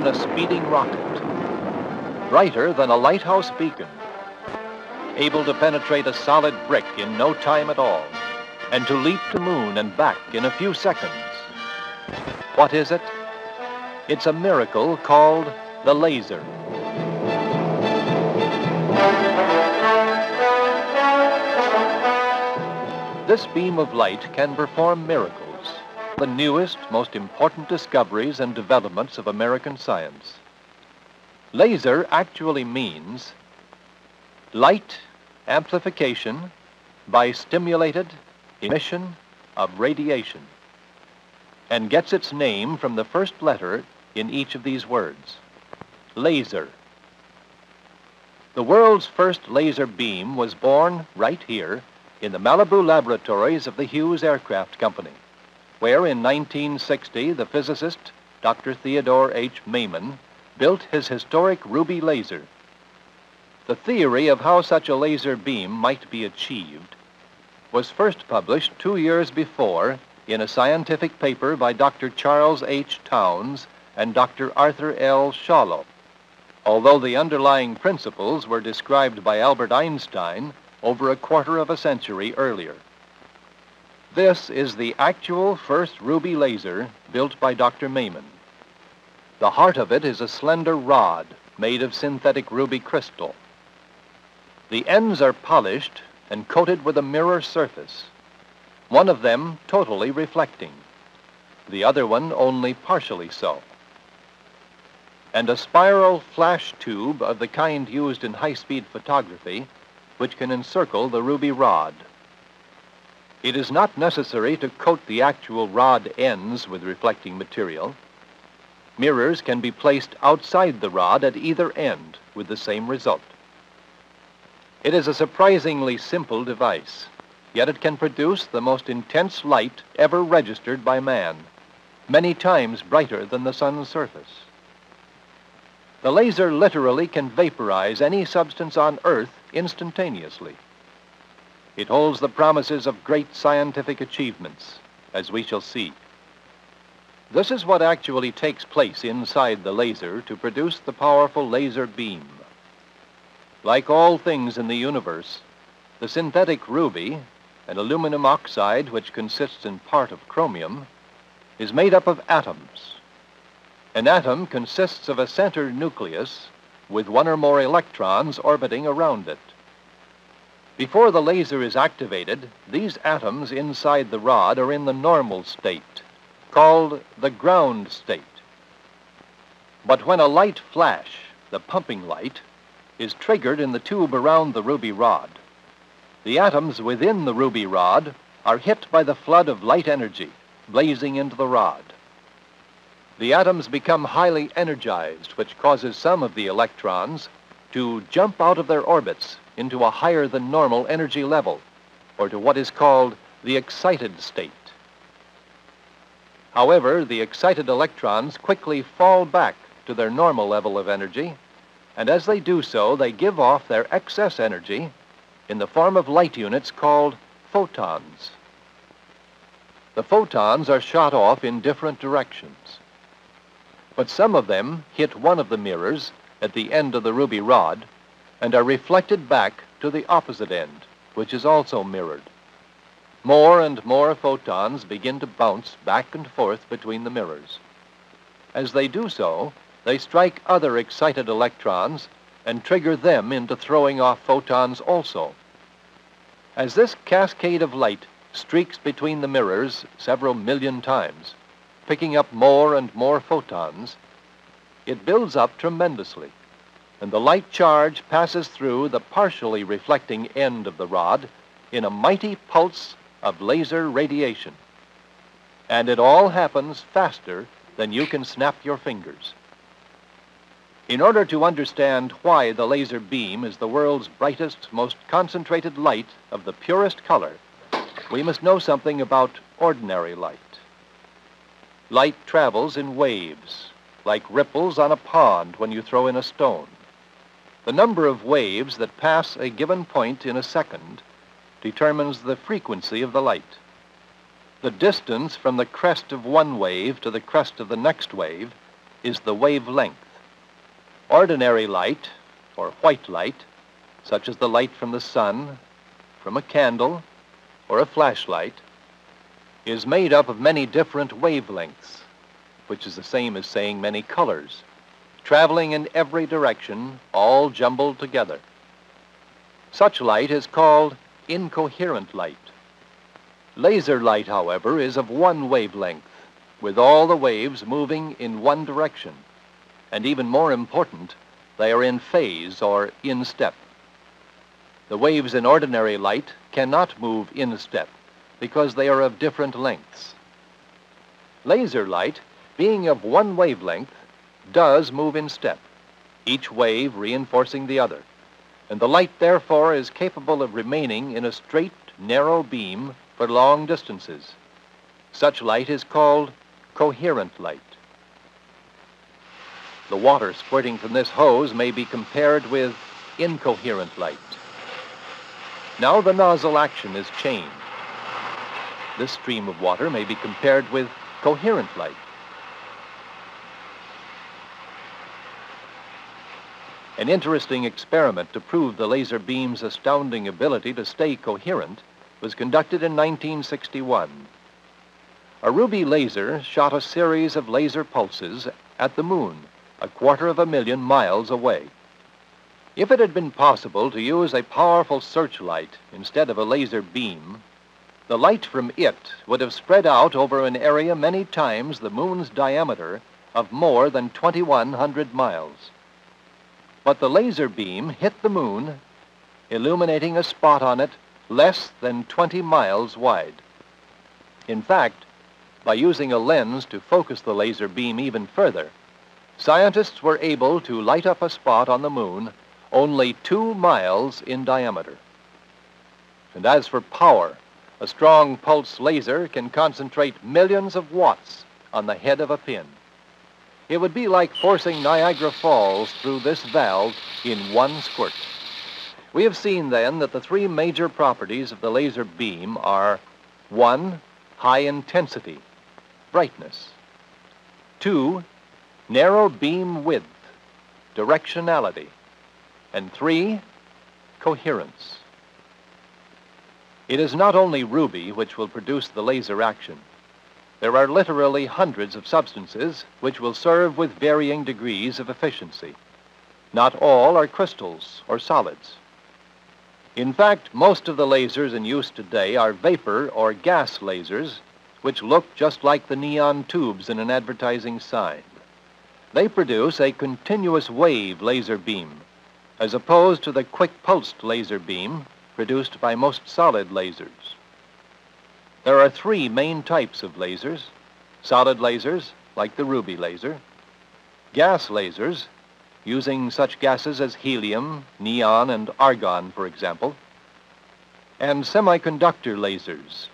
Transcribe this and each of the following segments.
than a speeding rocket, brighter than a lighthouse beacon, able to penetrate a solid brick in no time at all, and to leap to moon and back in a few seconds. What is it? It's a miracle called the laser. This beam of light can perform miracles, the newest, most important discoveries and developments of American science. Laser actually means light amplification by stimulated emission of radiation and gets its name from the first letter in each of these words laser. The world's first laser beam was born right here in the Malibu laboratories of the Hughes Aircraft Company, where in 1960 the physicist Dr. Theodore H. Maiman built his historic Ruby laser. The theory of how such a laser beam might be achieved was first published two years before in a scientific paper by Dr. Charles H. Townes and Dr. Arthur L. Schawlow, although the underlying principles were described by Albert Einstein over a quarter of a century earlier. This is the actual first ruby laser built by Dr. Maiman. The heart of it is a slender rod made of synthetic ruby crystal. The ends are polished and coated with a mirror surface, one of them totally reflecting, the other one only partially so. And a spiral flash tube of the kind used in high-speed photography which can encircle the ruby rod. It is not necessary to coat the actual rod ends with reflecting material. Mirrors can be placed outside the rod at either end with the same result. It is a surprisingly simple device, yet it can produce the most intense light ever registered by man, many times brighter than the sun's surface. The laser literally can vaporize any substance on Earth instantaneously. It holds the promises of great scientific achievements, as we shall see. This is what actually takes place inside the laser to produce the powerful laser beam. Like all things in the universe, the synthetic ruby, an aluminum oxide which consists in part of chromium, is made up of atoms. An atom consists of a center nucleus with one or more electrons orbiting around it. Before the laser is activated, these atoms inside the rod are in the normal state, called the ground state. But when a light flash, the pumping light, is triggered in the tube around the ruby rod, the atoms within the ruby rod are hit by the flood of light energy blazing into the rod the atoms become highly energized, which causes some of the electrons to jump out of their orbits into a higher than normal energy level, or to what is called the excited state. However, the excited electrons quickly fall back to their normal level of energy, and as they do so, they give off their excess energy in the form of light units called photons. The photons are shot off in different directions but some of them hit one of the mirrors at the end of the ruby rod and are reflected back to the opposite end, which is also mirrored. More and more photons begin to bounce back and forth between the mirrors. As they do so, they strike other excited electrons and trigger them into throwing off photons also. As this cascade of light streaks between the mirrors several million times, picking up more and more photons, it builds up tremendously, and the light charge passes through the partially reflecting end of the rod in a mighty pulse of laser radiation. And it all happens faster than you can snap your fingers. In order to understand why the laser beam is the world's brightest, most concentrated light of the purest color, we must know something about ordinary light. Light travels in waves, like ripples on a pond when you throw in a stone. The number of waves that pass a given point in a second determines the frequency of the light. The distance from the crest of one wave to the crest of the next wave is the wavelength. Ordinary light, or white light, such as the light from the sun, from a candle, or a flashlight, is made up of many different wavelengths, which is the same as saying many colors, traveling in every direction, all jumbled together. Such light is called incoherent light. Laser light, however, is of one wavelength, with all the waves moving in one direction. And even more important, they are in phase or in step. The waves in ordinary light cannot move in step because they are of different lengths. Laser light, being of one wavelength, does move in step, each wave reinforcing the other, and the light therefore is capable of remaining in a straight, narrow beam for long distances. Such light is called coherent light. The water squirting from this hose may be compared with incoherent light. Now the nozzle action is changed. This stream of water may be compared with coherent light. An interesting experiment to prove the laser beam's astounding ability to stay coherent was conducted in 1961. A ruby laser shot a series of laser pulses at the moon, a quarter of a million miles away. If it had been possible to use a powerful searchlight instead of a laser beam, the light from it would have spread out over an area many times the moon's diameter of more than 2,100 miles. But the laser beam hit the moon, illuminating a spot on it less than 20 miles wide. In fact, by using a lens to focus the laser beam even further, scientists were able to light up a spot on the moon only two miles in diameter. And as for power, a strong pulse laser can concentrate millions of watts on the head of a pin. It would be like forcing Niagara Falls through this valve in one squirt. We have seen then that the three major properties of the laser beam are one, high intensity, brightness. Two, narrow beam width, directionality. And three, coherence. It is not only ruby which will produce the laser action. There are literally hundreds of substances which will serve with varying degrees of efficiency. Not all are crystals or solids. In fact, most of the lasers in use today are vapor or gas lasers which look just like the neon tubes in an advertising sign. They produce a continuous wave laser beam, as opposed to the quick pulsed laser beam produced by most solid lasers. There are three main types of lasers solid lasers, like the ruby laser, gas lasers, using such gases as helium, neon, and argon, for example, and semiconductor lasers,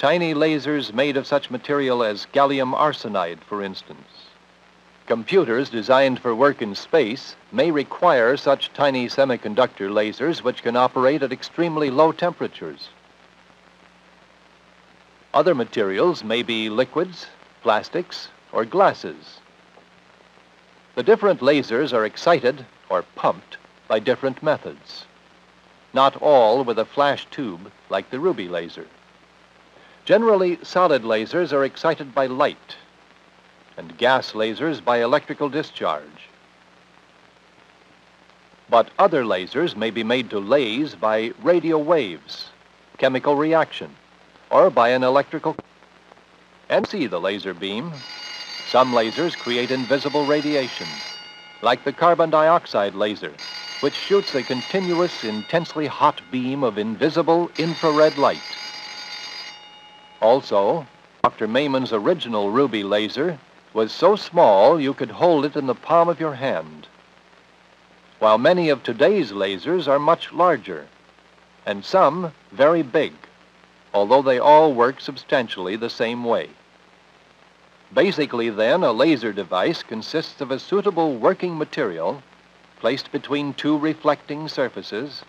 Tiny lasers made of such material as gallium arsenide, for instance. Computers designed for work in space may require such tiny semiconductor lasers which can operate at extremely low temperatures. Other materials may be liquids, plastics, or glasses. The different lasers are excited or pumped by different methods. Not all with a flash tube like the ruby laser. Generally, solid lasers are excited by light, and gas lasers by electrical discharge. But other lasers may be made to laze by radio waves, chemical reaction, or by an electrical. And see the laser beam. Some lasers create invisible radiation, like the carbon dioxide laser, which shoots a continuous, intensely hot beam of invisible infrared light. Also, Dr. Maiman's original ruby laser was so small you could hold it in the palm of your hand, while many of today's lasers are much larger, and some very big, although they all work substantially the same way. Basically, then, a laser device consists of a suitable working material placed between two reflecting surfaces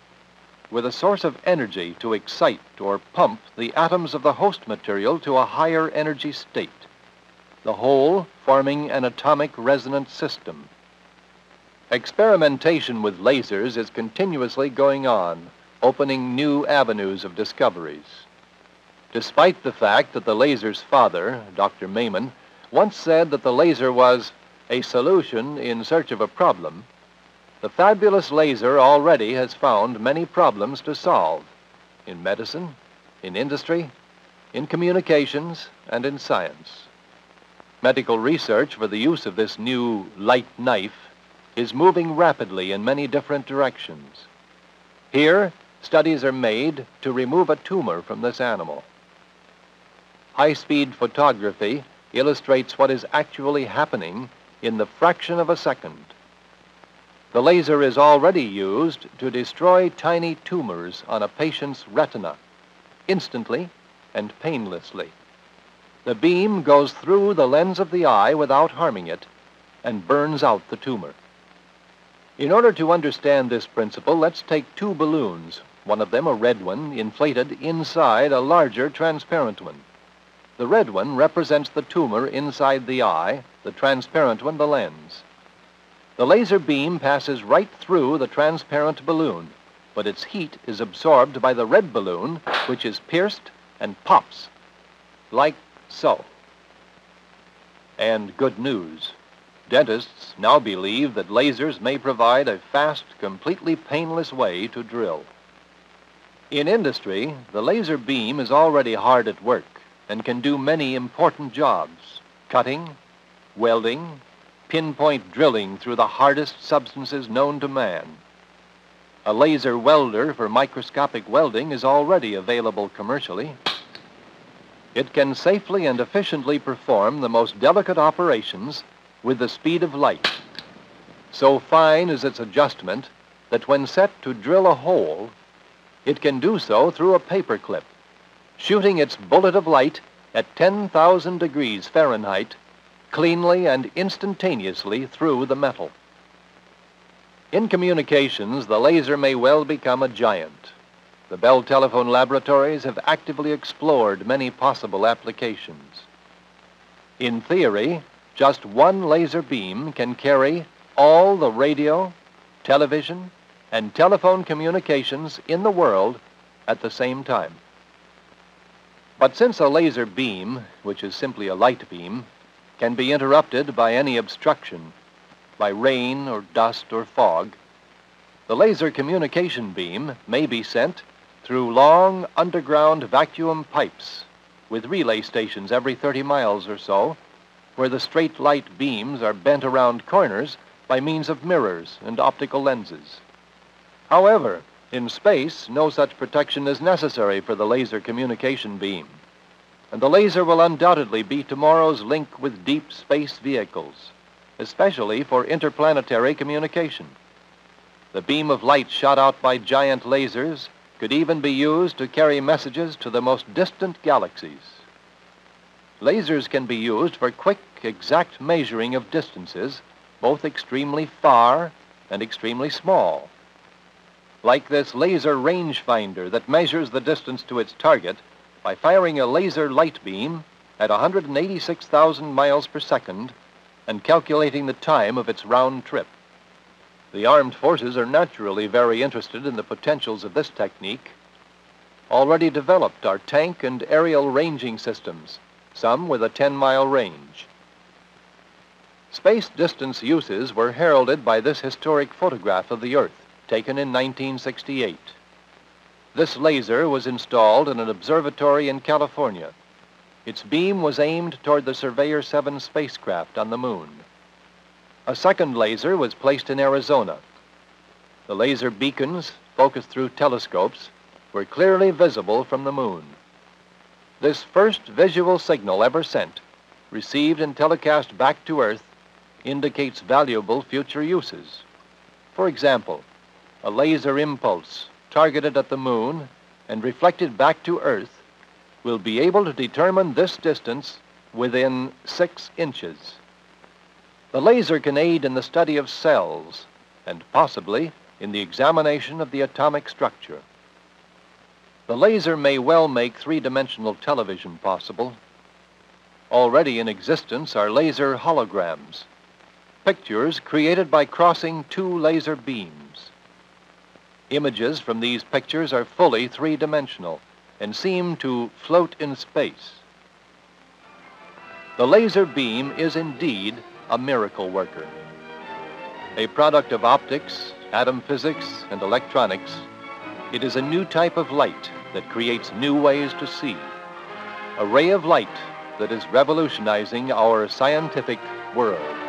with a source of energy to excite or pump the atoms of the host material to a higher energy state. the whole forming an atomic resonance system. Experimentation with lasers is continuously going on, opening new avenues of discoveries. Despite the fact that the laser's father, Dr. Maiman, once said that the laser was a solution in search of a problem, the fabulous laser already has found many problems to solve in medicine, in industry, in communications, and in science. Medical research for the use of this new light knife is moving rapidly in many different directions. Here, studies are made to remove a tumor from this animal. High speed photography illustrates what is actually happening in the fraction of a second. The laser is already used to destroy tiny tumors on a patient's retina instantly and painlessly. The beam goes through the lens of the eye without harming it and burns out the tumor. In order to understand this principle, let's take two balloons, one of them a red one, inflated inside a larger transparent one. The red one represents the tumor inside the eye, the transparent one the lens. The laser beam passes right through the transparent balloon, but its heat is absorbed by the red balloon, which is pierced and pops, like so. And good news. Dentists now believe that lasers may provide a fast, completely painless way to drill. In industry, the laser beam is already hard at work and can do many important jobs cutting, welding, pinpoint drilling through the hardest substances known to man. A laser welder for microscopic welding is already available commercially. It can safely and efficiently perform the most delicate operations with the speed of light. So fine is its adjustment that when set to drill a hole, it can do so through a paper clip shooting its bullet of light at 10,000 degrees Fahrenheit cleanly and instantaneously through the metal. In communications, the laser may well become a giant. The Bell Telephone Laboratories have actively explored many possible applications. In theory, just one laser beam can carry all the radio, television, and telephone communications in the world at the same time. But since a laser beam, which is simply a light beam, can be interrupted by any obstruction, by rain or dust or fog, the laser communication beam may be sent through long underground vacuum pipes with relay stations every 30 miles or so, where the straight light beams are bent around corners by means of mirrors and optical lenses. However, in space, no such protection is necessary for the laser communication beam. And the laser will undoubtedly be tomorrow's link with deep space vehicles, especially for interplanetary communication. The beam of light shot out by giant lasers could even be used to carry messages to the most distant galaxies. Lasers can be used for quick, exact measuring of distances, both extremely far and extremely small like this laser rangefinder that measures the distance to its target by firing a laser light beam at 186,000 miles per second and calculating the time of its round trip. The armed forces are naturally very interested in the potentials of this technique. Already developed are tank and aerial ranging systems, some with a 10 mile range. Space distance uses were heralded by this historic photograph of the Earth taken in 1968. This laser was installed in an observatory in California. Its beam was aimed toward the Surveyor 7 spacecraft on the moon. A second laser was placed in Arizona. The laser beacons, focused through telescopes, were clearly visible from the moon. This first visual signal ever sent, received and telecast back to Earth, indicates valuable future uses. For example, a laser impulse targeted at the moon and reflected back to Earth will be able to determine this distance within six inches. The laser can aid in the study of cells and possibly in the examination of the atomic structure. The laser may well make three-dimensional television possible. Already in existence are laser holograms, pictures created by crossing two laser beams. Images from these pictures are fully three dimensional and seem to float in space. The laser beam is indeed a miracle worker. A product of optics, atom physics, and electronics, it is a new type of light that creates new ways to see. A ray of light that is revolutionizing our scientific world.